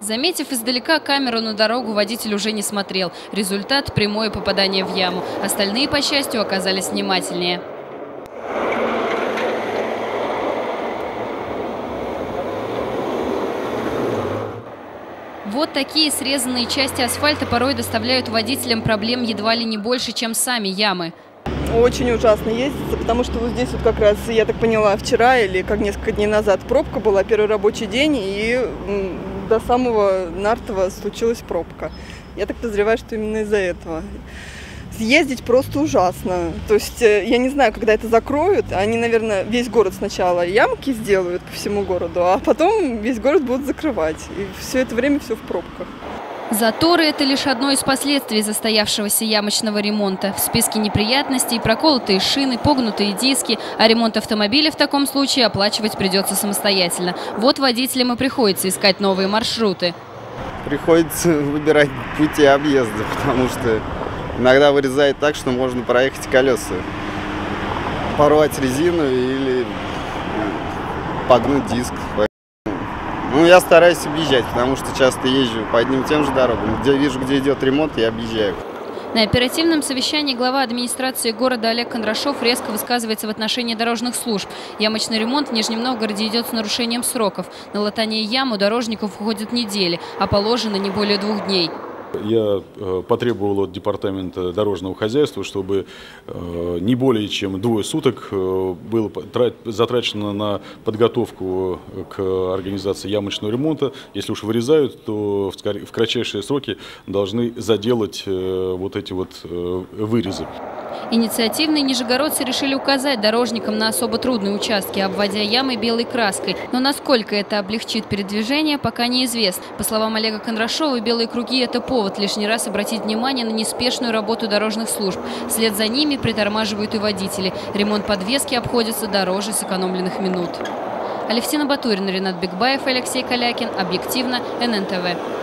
Заметив издалека камеру на дорогу, водитель уже не смотрел. Результат – прямое попадание в яму. Остальные, по счастью, оказались внимательнее. Вот такие срезанные части асфальта порой доставляют водителям проблем едва ли не больше, чем сами ямы. Очень ужасно ездится, потому что вот здесь вот как раз, я так поняла, вчера или как несколько дней назад пробка была, первый рабочий день, и до самого Нартова случилась пробка. Я так подозреваю, что именно из-за этого съездить просто ужасно. То есть э, я не знаю, когда это закроют. Они, наверное, весь город сначала ямки сделают по всему городу, а потом весь город будут закрывать. И все это время все в пробках. Заторы – это лишь одно из последствий застоявшегося ямочного ремонта. В списке неприятностей проколотые шины, погнутые диски, а ремонт автомобиля в таком случае оплачивать придется самостоятельно. Вот водителям и приходится искать новые маршруты. Приходится выбирать пути объезда, потому что Иногда вырезает так, что можно проехать колеса. Порвать резину или погнуть диск. Ну, я стараюсь объезжать, потому что часто езжу по одним тем же дорогам. Где вижу, где идет ремонт, я объезжаю. На оперативном совещании глава администрации города Олег Кондрашов резко высказывается в отношении дорожных служб. Ямочный ремонт в Нижнем Новгороде идет с нарушением сроков. На латание ям у дорожников уходят недели, а положено не более двух дней. Я э, потребовал от департамента дорожного хозяйства, чтобы э, не более чем двое суток э, было затрачено на подготовку к организации ямочного ремонта. Если уж вырезают, то в кратчайшие сроки должны заделать вот эти вот вырезы. Инициативные нижегородцы решили указать дорожникам на особо трудные участки, обводя ямы белой краской. Но насколько это облегчит передвижение, пока неизвестно. По словам Олега Кондрашова, белые круги – это повод лишний раз обратить внимание на неспешную работу дорожных служб. Вслед за ними притормаживают и водители. Ремонт подвески обходится дороже сэкономленных минут. Алевтина Батурина, Ренат Бекбаев, Алексей Калякин. Объективно. ННТВ.